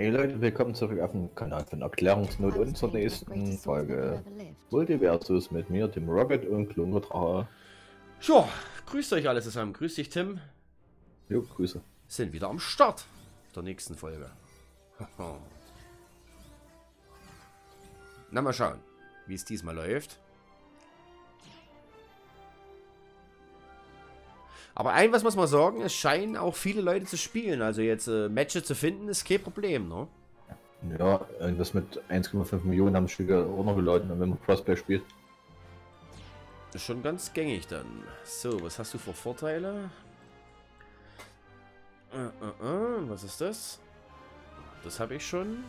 Hey Leute, willkommen zurück auf dem Kanal von Erklärungsnot und zur nächsten Folge Multiversus mit mir, Tim Rocket und Klungerdrache. Ja, grüßt euch alle zusammen. Grüß dich, Tim. Jo, Grüße. Sind wieder am Start der nächsten Folge. Na, mal schauen, wie es diesmal läuft. Aber ein, was muss man sagen, es scheinen auch viele Leute zu spielen. Also jetzt äh, Matches zu finden, ist kein Problem, ne? Ja, irgendwas mit 1,5 Millionen haben Spiel runtergeladen, wenn man Crossplay spielt. Ist schon ganz gängig dann. So, was hast du für Vorteile? Äh, äh, äh, was ist das? Das habe ich schon.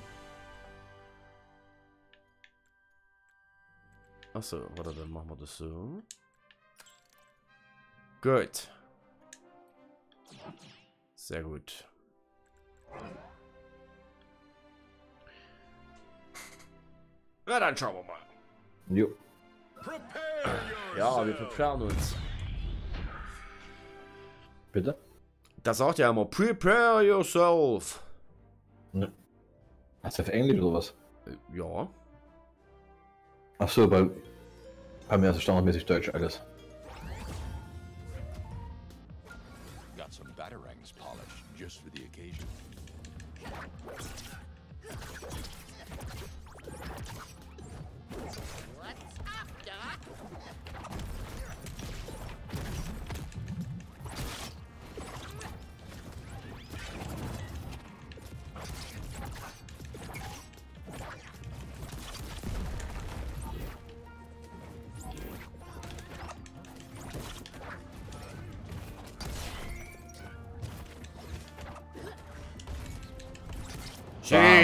Achso, warte, dann machen wir das so. Gut. Sehr gut. Na dann schauen wir mal. Jo. Ja, wir preparen uns. Bitte? Das sagt ja immer, prepare yourself. Ne. Hast du auf Englisch oder was? Ja. Achso, bei, bei mir ist es standardmäßig Deutsch alles.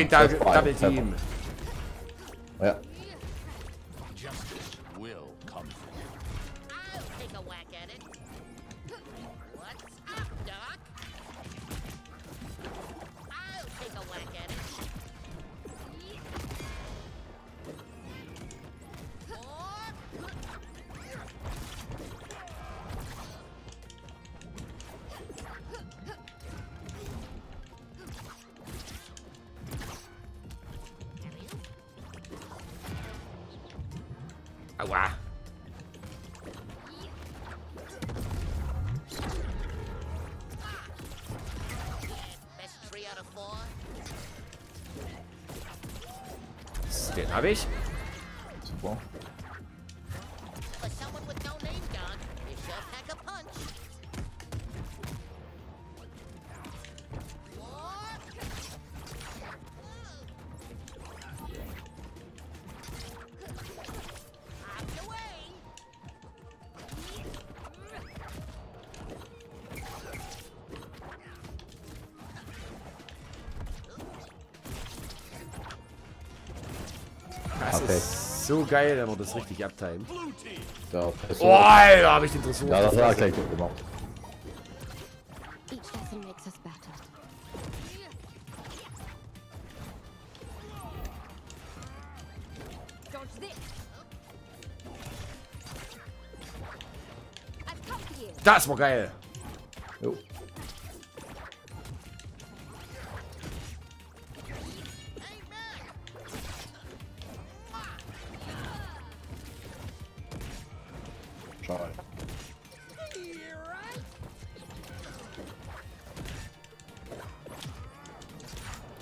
Tá, tá, tá, tá, Aua. Den habe ich. Das ist so geil, wenn man das richtig abtimt. Da, Oh, Alter, habe ich den Dressur. ja, das war gleich gut gemacht. Das war geil.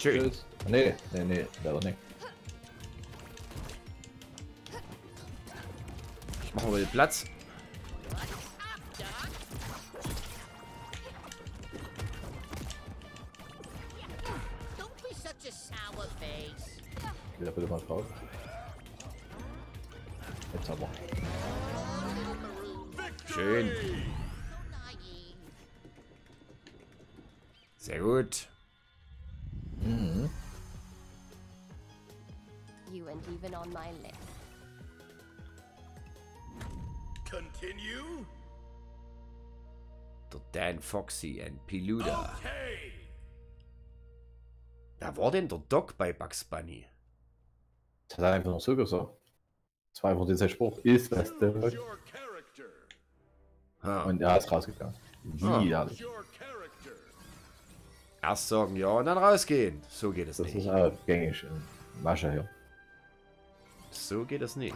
Schön. Tschüss. Nee, nee, nee, leider nicht. Machen wir den Platz. Don't be such a sour face. Wieder bitte mal drauf. Jetzt aber. Schön. Sehr gut. You and even on my list. Continue? Der Dan Foxy and Peluda. Hey! Da war denn der Doc bei Bugs Bunny? Das hat er einfach noch so gesagt. Das war einfach dieser Spruch. Ist das der? Your character. Ha. Und er ist rausgegangen. Ah. Wie ehrlich. Erst sagen ja und dann rausgehen. So geht es Das ist nicht. auch gängig in Masche hier. So geht es nicht.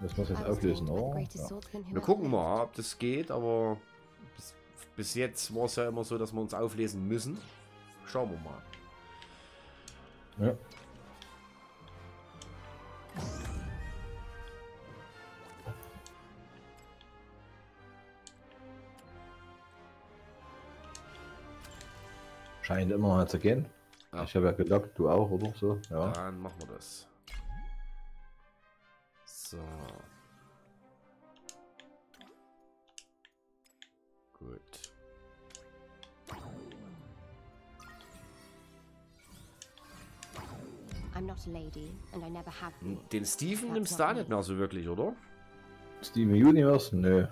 Das muss jetzt auflösen, oder? Ja. Wir gucken mal, ob das geht, aber bis, bis jetzt war es ja immer so, dass wir uns auflesen müssen. Schauen wir mal. Ja. Scheint immer mal zu gehen. Ja. Ich habe ja gelockt, du auch, oder so? Ja. Dann machen wir das. So. Gut. I'm not a lady, and I never have been. Den Steven nimmst du da nicht mehr so wirklich, oder? Steven Universe? Nö.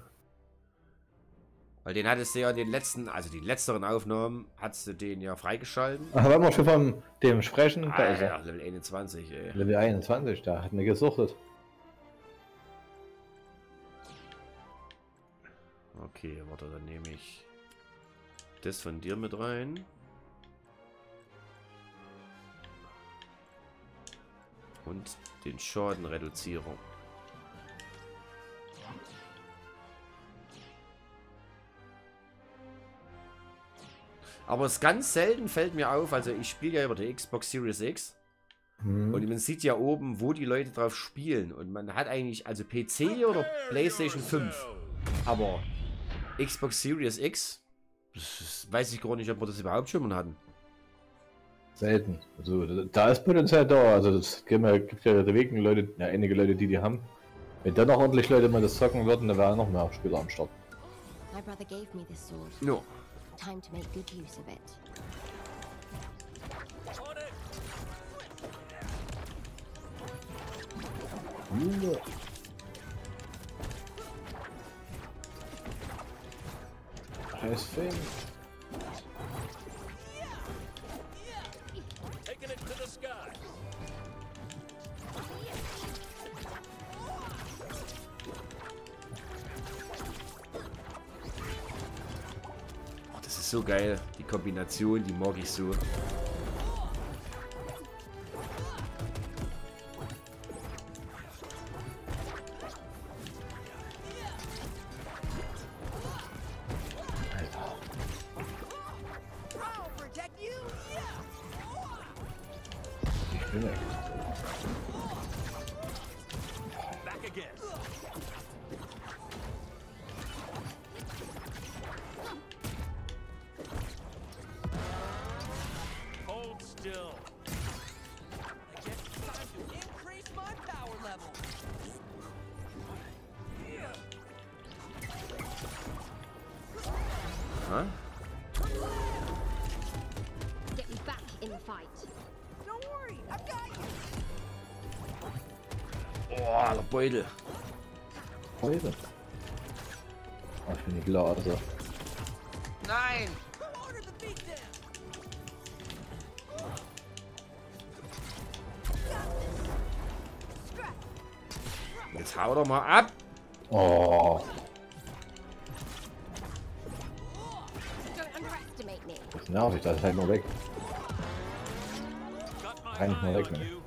Weil den hattest du ja in den letzten, also die letzteren Aufnahmen, hattest du den ja freigeschalten. Ach, wenn wir schon von dem sprechen, da ist er. Level 21, ey. Level 21, da hat mir gesuchtet. Okay, warte, dann nehme ich das von dir mit rein. Und den Schadenreduzierer. Aber es ganz selten fällt mir auf, also ich spiele ja über die Xbox Series X. Hm. Und man sieht ja oben, wo die Leute drauf spielen. Und man hat eigentlich, also PC oder PlayStation 5. Aber Xbox Series X, das weiß ich gar nicht, ob wir das überhaupt schon mal hatten. Selten. Also da ist Potenzial da. Also es gibt ja, gibt ja wegen Leute, ja einige Leute, die die haben. Wenn da noch ordentlich Leute mal das zocken würden, dann wären noch mehr Spieler am Start. My brother gave me this sword. No. Time to make good use of it. Scheiß Film. Taking it to the sky. So geil. Die Kombination, die mag ich so. Ich bin echt. Oh, Beutel. Heute. Oh, ich bin nicht klar, also. Nein! Jetzt hau doch mal ab! Oh, das nervig, das ist halt nur weg. Mal eye weg, ne?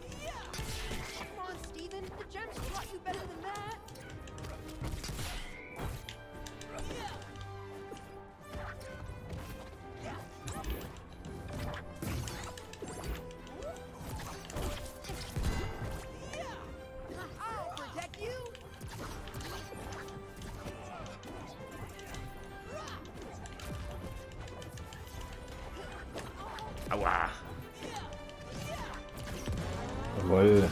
Me.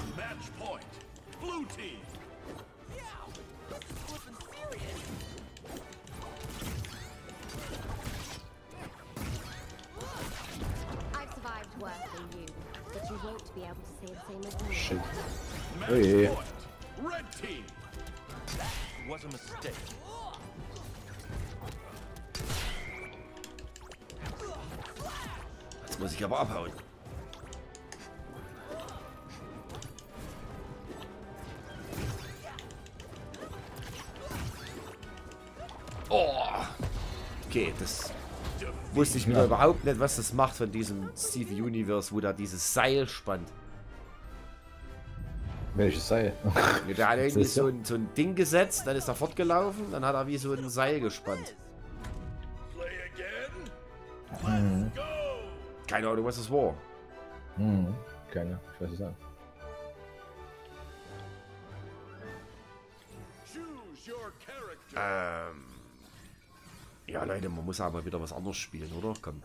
Shit. Oh je. Red team. Was a mistake. Jetzt muss ich aber abhauen. Okay, das Wusste ich wieder überhaupt nicht, was das macht von diesem Steven Universe, wo da dieses Seil spannt. Welches Seil? Ja, Der hat irgendwie ja- so ein, so ein Ding gesetzt, dann ist er fortgelaufen, dann hat er wie so ein Seil gespannt. Play again. Go! Keine Ahnung, was das war. Hm, keine, ich weiß es nicht. Choose your character. Ähm. Ja, Leute, man muss aber wieder was anderes spielen, oder? Komm.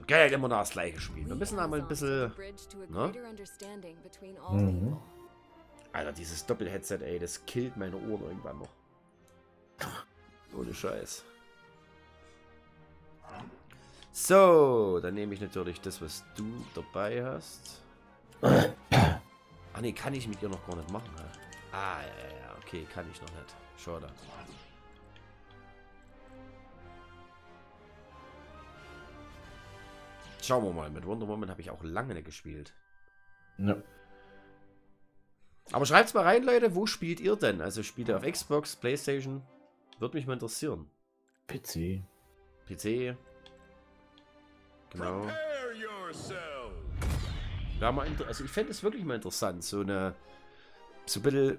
Okay, immer noch das gleiche spielen. Wir müssen einmal ein bisschen. Ne? Mhm. Alter, dieses Doppel-Headset, ey, das killt meine Ohren irgendwann noch. Ohne Scheiß. So, dann nehme ich natürlich das, was du dabei hast. Ah ne, kann ich mit ihr noch gar nicht machen. hä? Ah, ja, ja, ja, okay, kann ich noch nicht. Schade. Schauen wir mal, mit Wonder Woman habe ich auch lange nicht gespielt. Ja. Aber schreibt's mal rein, Leute, wo spielt ihr denn? Also spielt ihr auf Xbox, Playstation? Würde mich mal interessieren. PC. PC. Genau. Prepare yourself. Ja, mal also ich fände es wirklich mal interessant. So eine. So ein bisschen.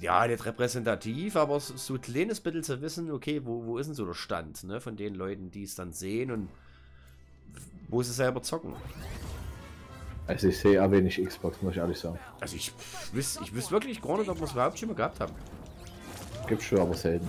Ja, nicht repräsentativ, aber so, so ein kleines bisschen zu wissen, okay, wo, wo ist denn so der Stand, ne? Von den Leuten, die es dann sehen und wo sie selber zocken. Also ich sehe auch wenig Xbox, muss ich ehrlich sagen. Also ich wüsste ich wüs wirklich gar nicht, ob wir es überhaupt schon mal gehabt haben. Gibt's schon, aber selten.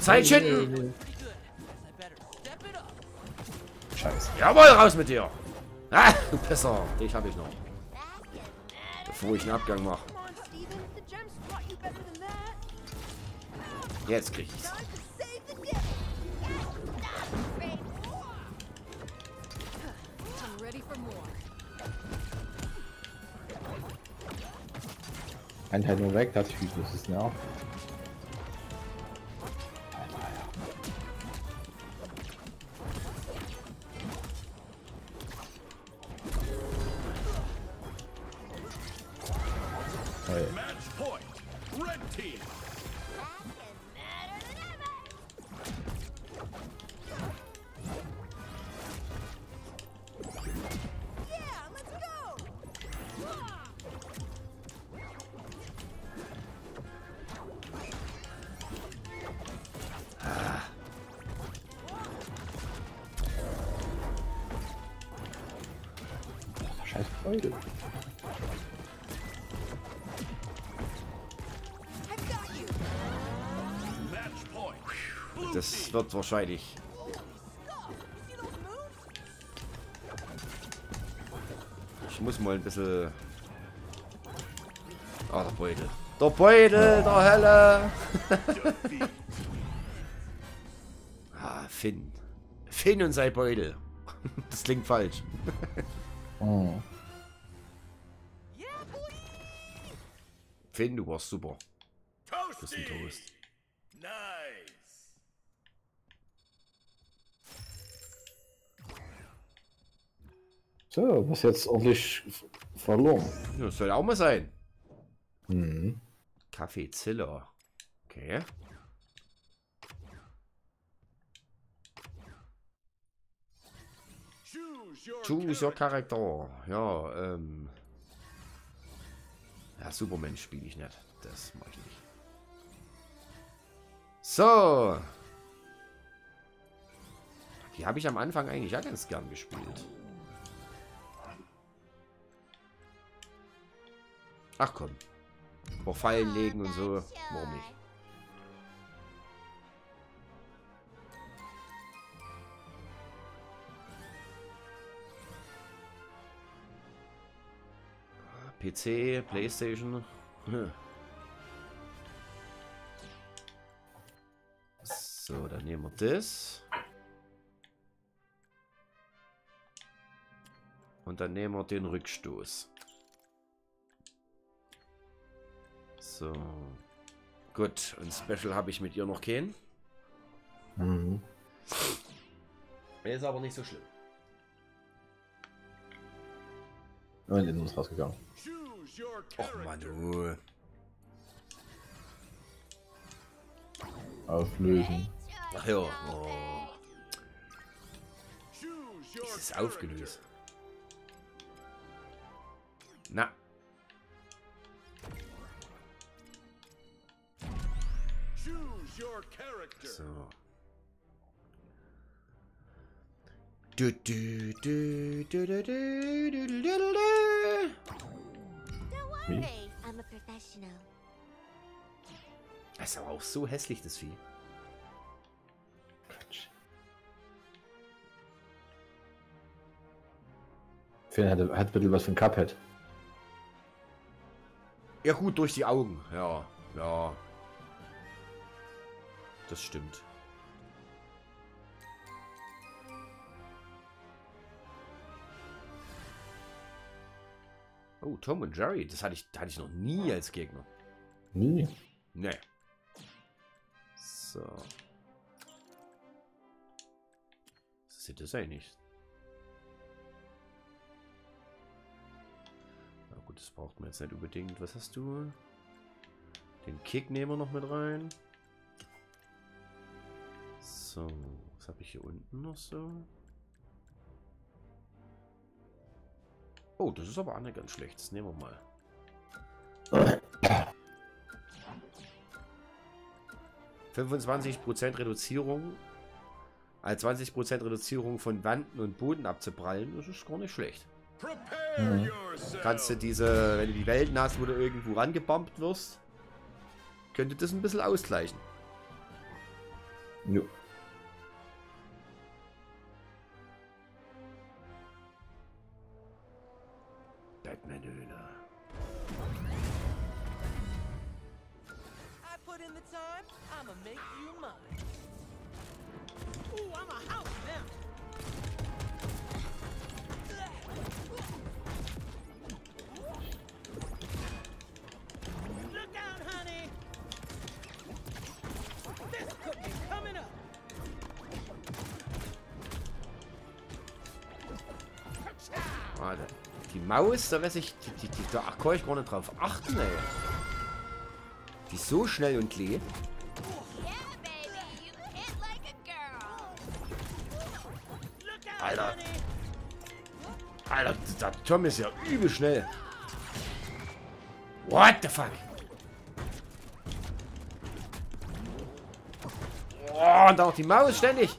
Zeit schinden. Scheiße. Jawohl, raus mit dir. Ah, besser. Dich habe ich noch. Bevor ich einen Abgang mache. Jetzt krieg ich's. Ein halt nur weg, das ist das ist nervt. Hey. Match point. Red team. Das wird wahrscheinlich. Ich muss mal ein bisschen. Ah, der Beutel. Der Beutel, der Helle. Defeat. Ah, Finn. Finn und sein Beutel. Das klingt falsch. Oh. Finn, du warst super. Das ist ein. Toast. Nice. So, was jetzt ordentlich verloren. Ja, das soll auch mal sein. Mhm. Kaffee Ziller. Okay. Choose your character. Ja, ähm. Ja, Superman spiele ich nicht. Das mag ich nicht. So. Die habe ich am Anfang eigentlich ja ganz gern gespielt. Ach komm. Auch Fallen legen und so. Warum nicht? PC, Playstation. Hm. So, dann nehmen wir das. Und dann nehmen wir den Rückstoß. So. Gut, und Special habe ich mit ihr noch keinen. Mhm. Ist aber nicht so schlimm. Und in uns rausgegangen. Choose your Och. Mann, du. Auflösen. Ach ja. Oh, es ist aufgelöst. Na, so. Du, du, du, du, du, du, du, du, du, du, du. Don't Me? worry, I'm a professional. Das ist aber auch so hässlich, das Vieh. Quatsch. Finn hat, hat ein bisschen was von Cuphead. Ja gut, durch die Augen. Ja, ja. Das stimmt. Oh, Tom und Jerry. Das hatte ich, hatte ich noch nie als Gegner. Nie. Nee. So. Was ist das eigentlich? Na gut, das braucht man jetzt nicht unbedingt. Was hast du? Den Kick nehmen wir noch mit rein. So, was habe ich hier unten noch so? Oh, das ist aber auch nicht ganz schlecht. Das nehmen wir mal. 25% Reduzierung. Als 20% Reduzierung von Wänden und Boden abzuprallen, das ist gar nicht schlecht. Yourself. Kannst du diese, wenn du die Welten hast, wo du irgendwo rangebombt wirst, könnte das ein bisschen ausgleichen. Jo. Batman-Höhle. I put in the time, I'ma make you mine. Ooh, I'm a house now. Look out, honey. This could be Die Maus, da weiß ich, die, die, da kann ich gar nicht drauf achten, ey. Die ist so schnell und out, Alter. Alter, der Tom ist ja übel schnell. What the fuck? Oh, und auch die Maus ständig.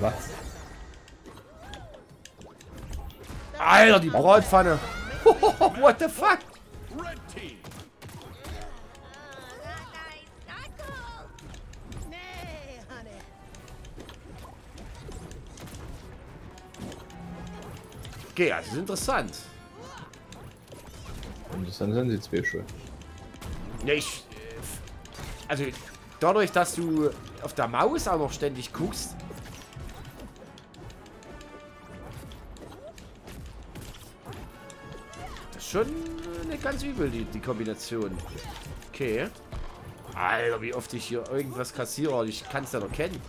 Was? Alter, die Bratpfanne. What the fuck? Okay, das ist interessant. Dann sind sie zwei schon. Ja, ich. Also, dadurch, dass du auf der Maus auch noch ständig guckst. Ist schon nicht ganz übel, die, die Kombination. Okay. Alter, wie oft ich hier irgendwas kassiere. Ich kann es ja noch kennen.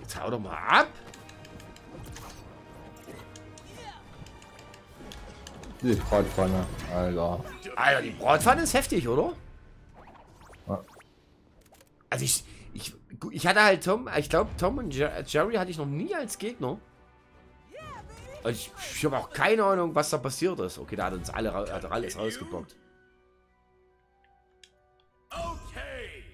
Jetzt hau doch mal ab. Die Bratpfanne, Alter. Alter, die Bratpfanne ist heftig, oder? Ja. Also ich, ich, ich hatte halt Tom, ich glaube Tom und Jer Jerry hatte ich noch nie als Gegner. Und ich, ich habe auch keine Ahnung, was da passiert ist. Okay, da hat uns alle, hat alles rausgebockt. Okay.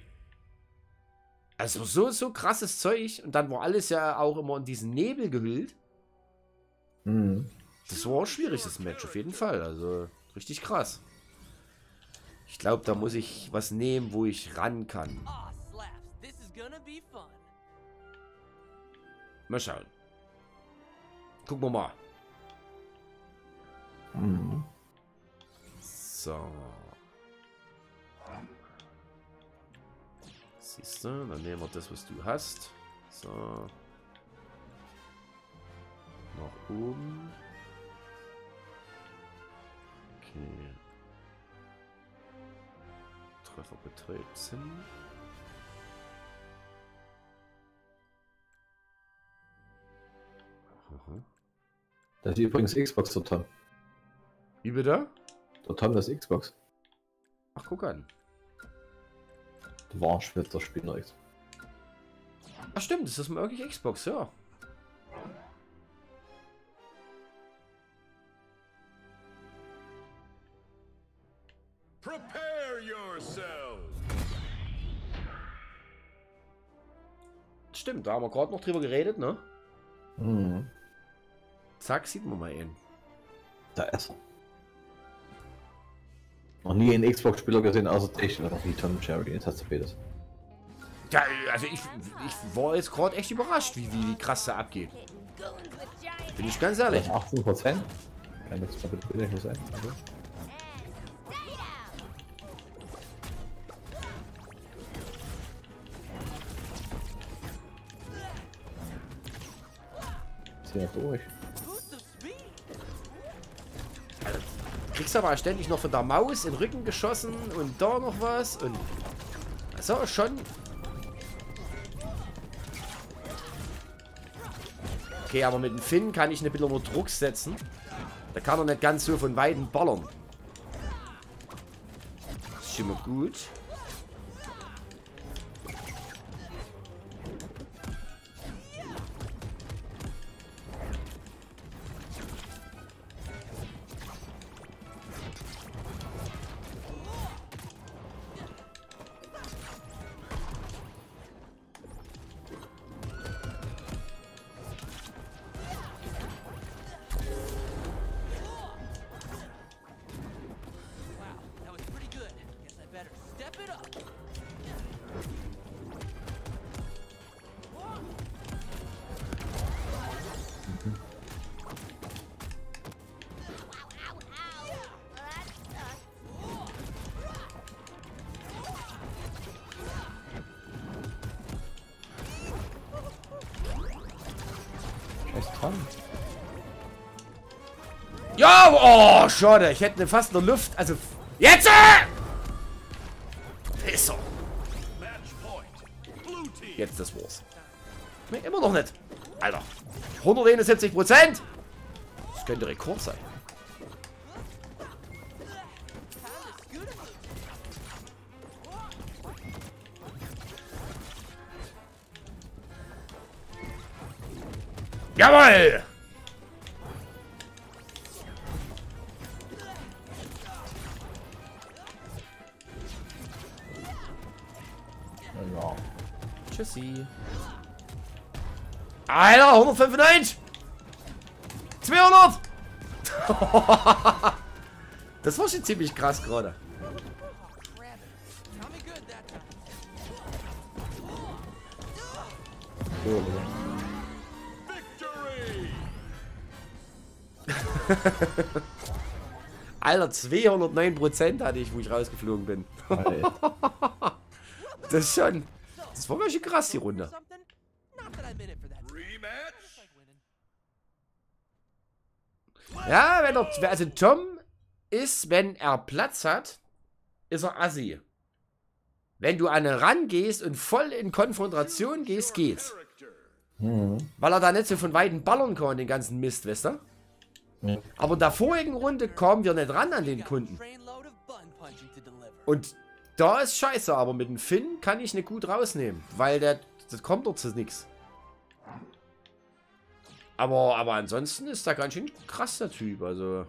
Also so, so krasses Zeug. Und dann war alles ja auch immer in diesen Nebel gehüllt. Mhm. Das war ein schwieriges Match, auf jeden Fall. Also richtig krass. Ich glaube, da muss ich was nehmen, wo ich ran kann. Gonna be fun. Mal schauen. Gucken wir mal. Mhm. So. Siehst du, dann nehmen wir das, was du hast. So. Nach oben. Okay. Treffer beträgt Sinn. Das ist übrigens Xbox, der Tom. Wie bitte? Der Tom ist Xbox. Ach, guck an. Der war später Spieler Xbox. Ach stimmt, das ist wirklich Xbox, ja. Prepare yourself. Stimmt, da haben wir gerade noch drüber geredet, ne? Mhm. Zack, sieht man mal ihn. Da ist er. Noch nie einen Xbox-Spieler gesehen, außer oder noch nie Tom hast du beides. Ja, also ich, ich war jetzt gerade echt überrascht, wie, wie, wie krass da abgeht. Bin ich ganz ehrlich. 18 Prozent? Kann jetzt mal bitte billig sein. Also. Ja durch. Kriegst aber ständig noch von der Maus in den Rücken geschossen und da noch was und. Also schon. Okay, aber mit dem Finn kann ich ein bisschen unter Druck setzen. Da kann er nicht ganz so von Weitem ballern. Das ist schon mal gut. Scheiß Tom. Ja, oh, schade. Ich hätte fast der Luft. Also, jetzt! äh! Blue team. Jetzt das war's. Immer noch nicht. Alter. 171 Prozent. Das könnte Rekord sein. Jawohl! Ja. Tschüssi. Alter, 195! 200! das war schon ziemlich krass gerade. Grab Alter, 209% hatte ich, wo ich rausgeflogen bin. Das ist schon. Das war schön krass, die Runde. Ja, wenn er. Also Tom ist, wenn er Platz hat, ist er assi. Wenn du an ihn rangehst und voll in Konfrontation gehst, geht's. Mhm. Weil er da nicht so von Weitem ballern kann, den ganzen Mist, weißt du? Aber in der vorigen Runde kamen wir nicht ran an den Kunden. Und da ist scheiße, aber mit dem Finn kann ich nicht gut rausnehmen, weil der, das kommt dort zu nichts. Aber, aber ansonsten ist da ganz schön krass, der Typ, also.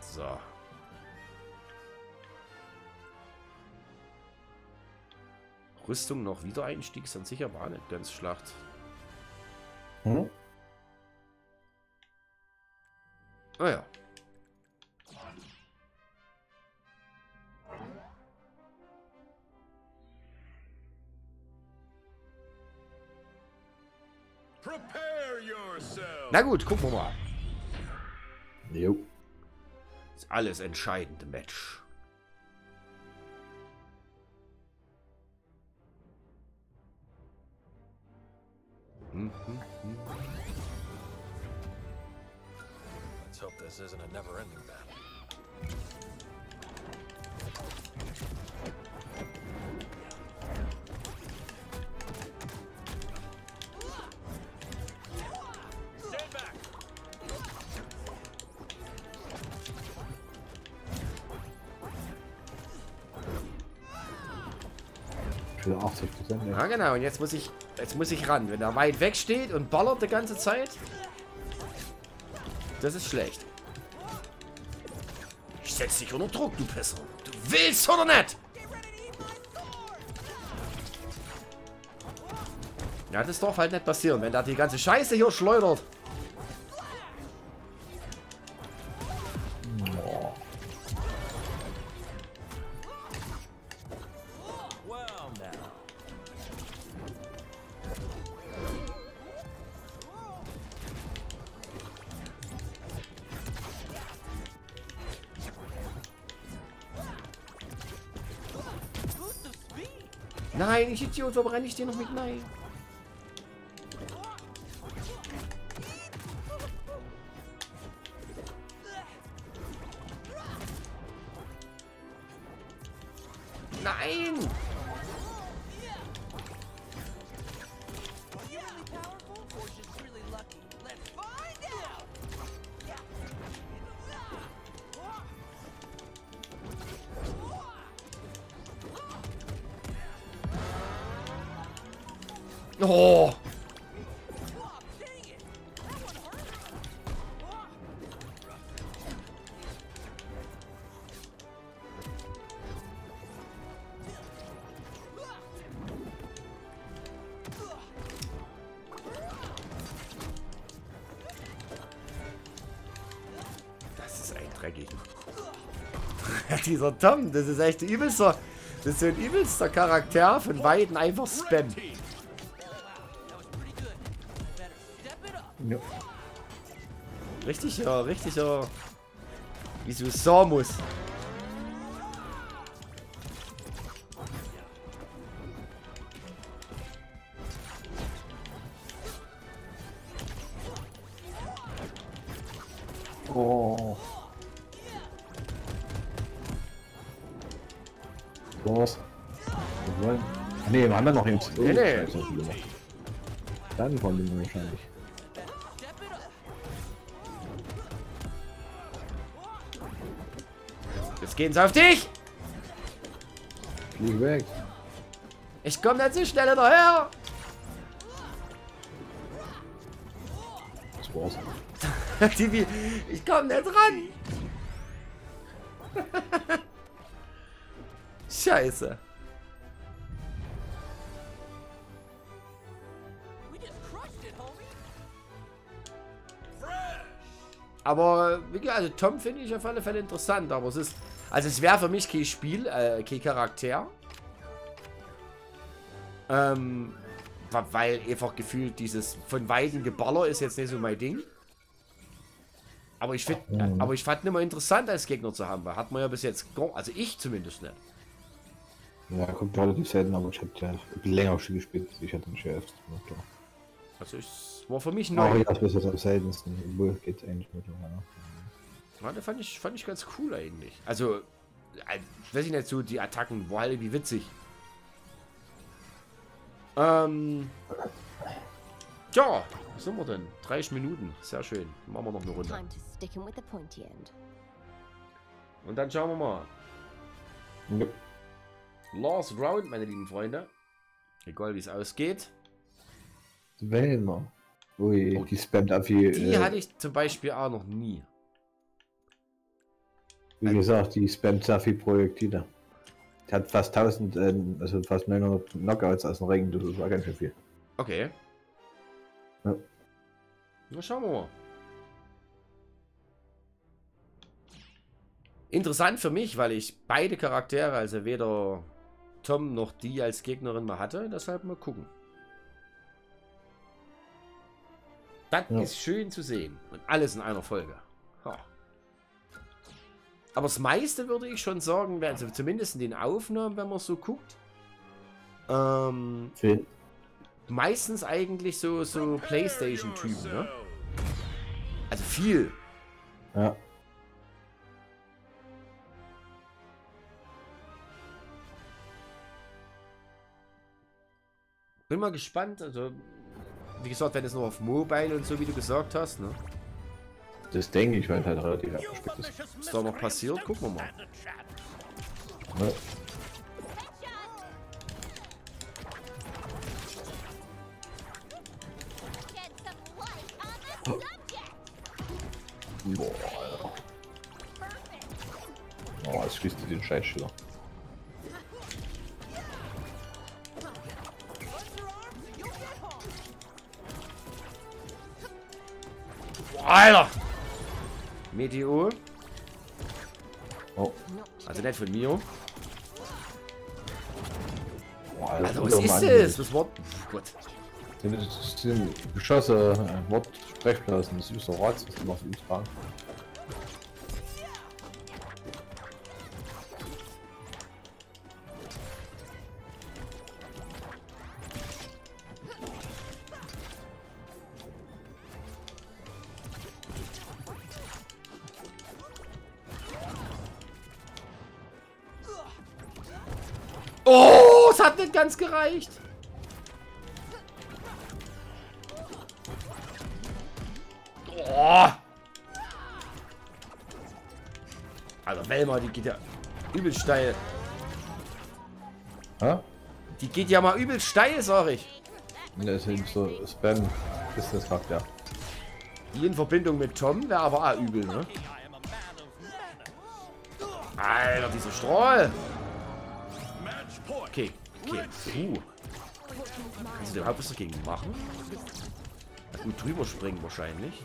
So. Rüstung noch Wiedereinstieg ist dann sicher war nicht ganz Schlacht. Hm? Ah ja. Prepare yourself. Na gut, gucken wir mal. Jo. Das alles entscheidende Match. Isn't a never-ending battle. Für 80 Prozent. Ja genau, und jetzt muss ich jetzt muss ich ran. Wenn er weit weg steht und ballert die ganze Zeit, das ist schlecht. Ich setz dich unter Druck, du Pisser. Du willst oder nicht? Ja, das darf halt nicht passieren, wenn da die ganze Scheiße hier schleudert. Ich Idiot, warum renne ich dir noch mit? Nein! Dreckiger. Dieser Tom, das ist echt übelster. Das ist so ein übelster Charakter von Weiden einfach Spam. It up. Ja. Richtiger, richtiger. Wie so Samus. Wir ja noch jetzt. Oh, Nee, nee. Dann von dem wahrscheinlich. Jetzt gehen's auf dich! Flieg weg. Ich komm nicht so schnell hinterher! Das war's. Wie- ich komm nicht ran! Scheiße. Aber also Tom finde ich auf alle Fälle interessant, aber es ist. Also es wäre für mich kein Spiel, äh, kein Charakter. Ähm, weil einfach gefühlt dieses von Weiden Geballer ist jetzt nicht so mein Ding. Aber ich finde, Mhm. aber ich fand immer interessant als Gegner zu haben, weil hat man ja bis jetzt, also ich zumindest nicht. Ja, kommt relativ selten, aber ich hab ja länger schon gespielt. Ich hatte gemacht. Ja. Also es war für mich Aber neu. ja, das ist jetzt am seltensten. Obwohl geht's eigentlich mittlerweile. Ja, das fand ich, fand ich ganz cool eigentlich. Also, äh, weiß ich nicht, so die Attacken war halt irgendwie witzig. Ähm. Ja, was sind wir denn? 30 Minuten. Sehr schön. Machen wir noch eine Runde. Und dann schauen wir mal. Ja. Last Round, meine lieben Freunde. Egal wie es ausgeht. Wellmer. Ui, Oh, die spammt ab wie, Die äh, hatte ich zum Beispiel auch noch nie. wie gesagt, die spammt sehr viel Projektile. Die hat fast 1000, ähm, also fast 900 Knockouts aus dem Ring, das war ganz schön viel. Okay. Ja. Na, schauen wir mal. Interessant für mich, weil ich beide Charaktere, also weder Tom noch die als Gegnerin mal hatte, deshalb mal gucken. Das Ja. ist schön zu sehen. Und alles in einer Folge. Ha. Aber das meiste würde ich schon sagen, also zumindest in den Aufnahmen, wenn man so guckt, ähm, Viel. meistens eigentlich so, so Playstation-Typen, ne? Also viel. Ja. Bin mal gespannt, also wie gesagt, wenn es noch auf Mobile und so, wie du gesagt hast, ne? Das denke ich, weil halt relativ abgespeckt ist. Was da noch passiert, gucken wir mal. Ne? Das? War... Pff, Gott. Geschosse, äh, Wort, Sprechblasen, das ist so Rats, was immer so tragen. Oh, es hat nicht ganz gereicht. Oh. Alter, Velma, die geht ja übel steil. Hä? Die geht ja mal übel steil, sag ich. Das sind so Spam Business Hack, ja. Die in Verbindung mit Tom wäre aber auch übel, ne? Alter, dieser Strahl. Okay, okay. Puh. Kannst du überhaupt was dagegen machen? Na gut, drüber springen wahrscheinlich.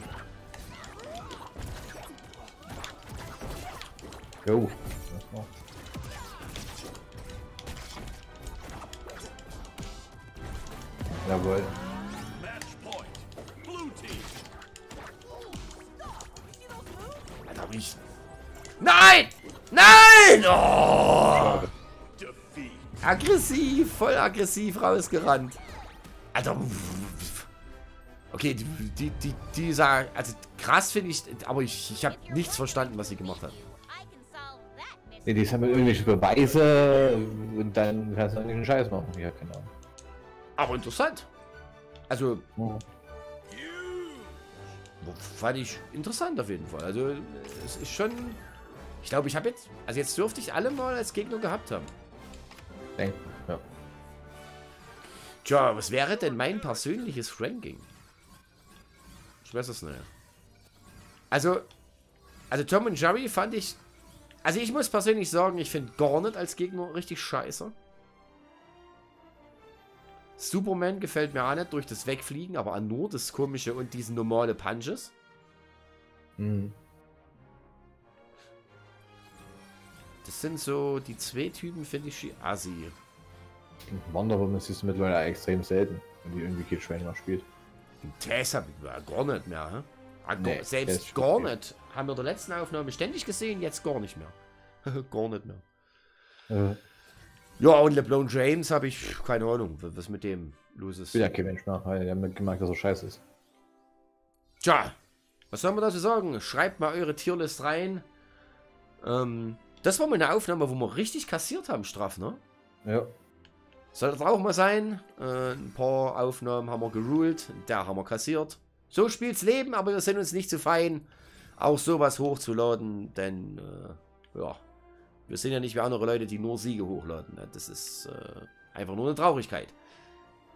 Jo. das war- Jawohl. Alter, hab ich... Nein! Nein! Oh! Aggressiv, voll aggressiv rausgerannt. Alter. Okay, die, die, die, dieser, also krass finde ich, aber ich, ich habe nichts verstanden, was sie gemacht hat. Nee, die sammeln irgendwelche Beweise und dann kannst du irgendeinen Scheiß machen. Ja, Ahnung. Aber interessant. Also, Mhm. fand ich interessant auf jeden Fall. Also, es ist schon, ich glaube, ich habe jetzt, also jetzt dürfte ich alle mal als Gegner gehabt haben. Denk, ja. Tja, was wäre denn mein persönliches Ranking? Ich weiß es nicht. Also, also Tom und Jerry fand ich. Also ich muss persönlich sagen, ich finde Garnet als Gegner richtig scheiße. Superman gefällt mir auch nicht durch das Wegfliegen, aber an nur das komische und diesen normale Punches. Mhm. Das sind so die zwei Typen, finde ich assi. Wonder Woman ist mittlerweile extrem selten, wenn die irgendwie Kid Schwein noch spielt. Das habe ich gar nicht mehr. Hä? Ah, Nee, Selbst gar nicht. Haben wir in der letzten Aufnahme ständig gesehen, jetzt gar nicht mehr. gar nicht mehr. Äh, Ja, und LeBron James habe ich keine Ahnung, was mit dem los ist. ja kein Mensch mehr, weil der hat gemerkt, dass er scheiße ist. Tja, was soll man dazu sagen? Schreibt mal eure Tierlist rein. Ähm, das war mal eine Aufnahme, wo wir richtig kassiert haben, Straff, ne? Ja. Soll das auch mal sein. Äh, ein paar Aufnahmen haben wir geruled, der haben wir kassiert. So spielt's Leben, aber wir sind uns nicht zu fein, auch sowas hochzuladen, denn äh, ja, wir sind ja nicht wie andere Leute, die nur Siege hochladen. Ne? Das ist äh, einfach nur eine Traurigkeit.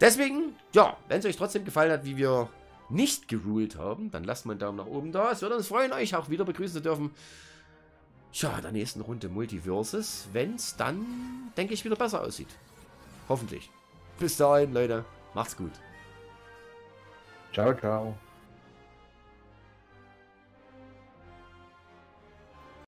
Deswegen, ja, wenn es euch trotzdem gefallen hat, wie wir nicht geruled haben, dann lasst mal einen Daumen nach oben da. Es würde uns freuen, euch auch wieder begrüßen zu dürfen. Ja, in der nächsten Runde Multiverses, wenn es dann, denke ich, wieder besser aussieht. Hoffentlich. Bis dahin, Leute. Macht's gut. Ciao, ciao.